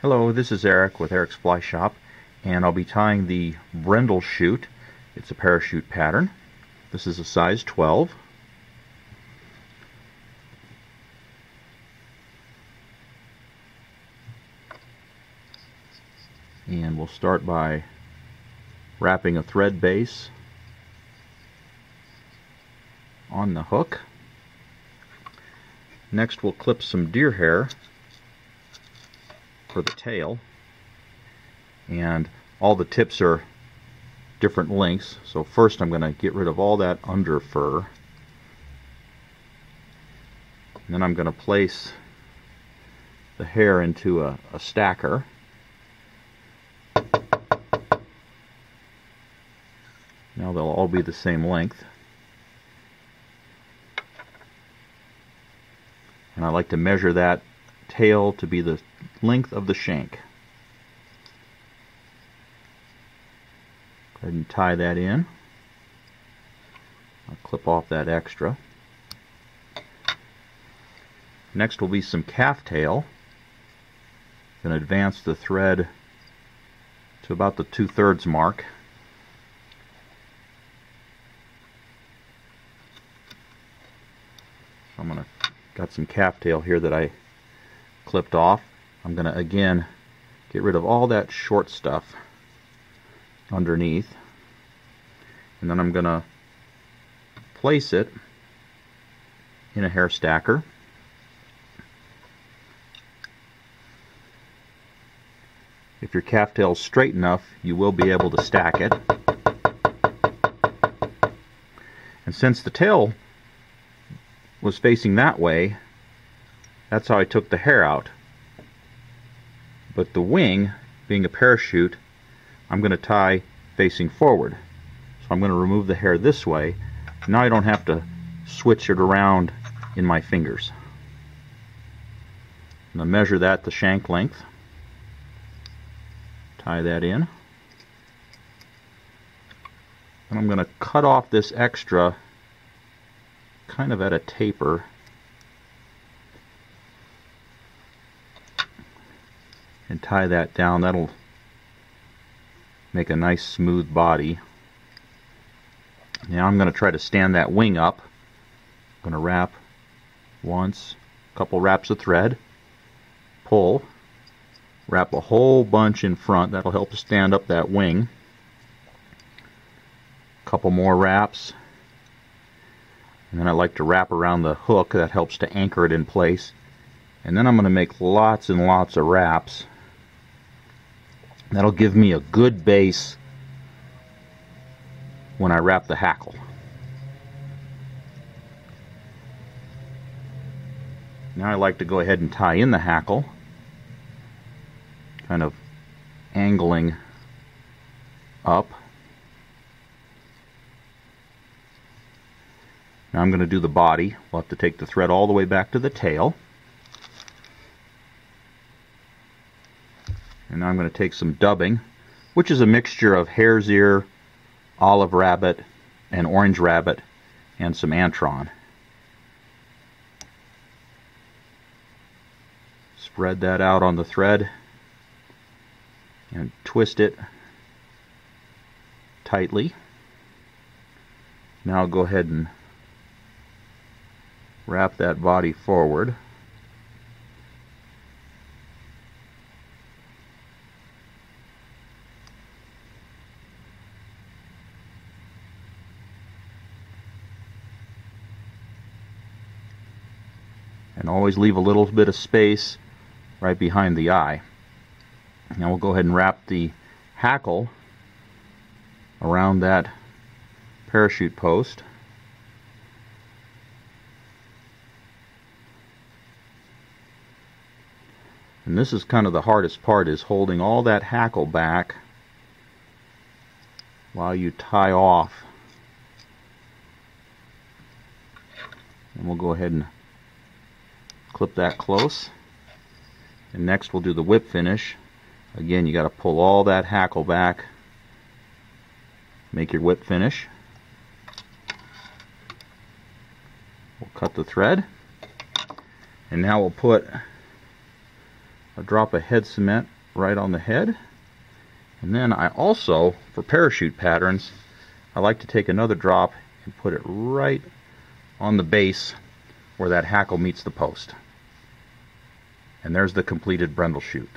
Hello, this is Arrick with Arrick's Fly Shop, and I'll be tying the Brindle chute. It's a parachute pattern. This is a size 12. And we'll start by wrapping a thread base on the hook. Next we'll clip some deer hair for the tail. And all the tips are different lengths. So first I'm going to get rid of all that under fur. And then I'm going to place the hair into a, a stacker. Now they'll all be the same length. And I like to measure that tail to be the length of the shank. Go ahead and tie that in. I'll clip off that extra. Next will be some calf tail. To advance the thread to about the two-thirds mark. I'm going to got some calf tail here that I clipped off. I'm going to again get rid of all that short stuff underneath. And then I'm going to place it in a hair stacker. If your calf tail is straight enough you will be able to stack it. And since the tail was facing that way that's how I took the hair out. But the wing, being a parachute, I'm going to tie facing forward. So I'm going to remove the hair this way. Now I don't have to switch it around in my fingers. I'm going to measure that to shank length. Tie that in. And I'm going to cut off this extra kind of at a taper and tie that down. That'll make a nice smooth body. Now I'm going to try to stand that wing up. I'm going to wrap once, a couple wraps of thread, pull, wrap a whole bunch in front. That'll help to stand up that wing. A couple more wraps. And then I like to wrap around the hook. That helps to anchor it in place. And then I'm going to make lots and lots of wraps That'll give me a good base when I wrap the hackle. Now I like to go ahead and tie in the hackle, kind of angling up. Now I'm going to do the body. We'll have to take the thread all the way back to the tail. And I'm going to take some dubbing, which is a mixture of hare's ear, olive rabbit, and orange rabbit, and some antron. Spread that out on the thread and twist it tightly. Now I'll go ahead and wrap that body forward. And always leave a little bit of space right behind the eye. Now we'll go ahead and wrap the hackle around that parachute post. And this is kind of the hardest part is holding all that hackle back while you tie off. And we'll go ahead and clip that close. And next we'll do the whip finish. Again you got to pull all that hackle back. Make your whip finish. We'll cut the thread. And now we'll put a drop of head cement right on the head. And then I also, for parachute patterns, I like to take another drop and put it right on the base where that hackle meets the post. And there's the completed brindle chute.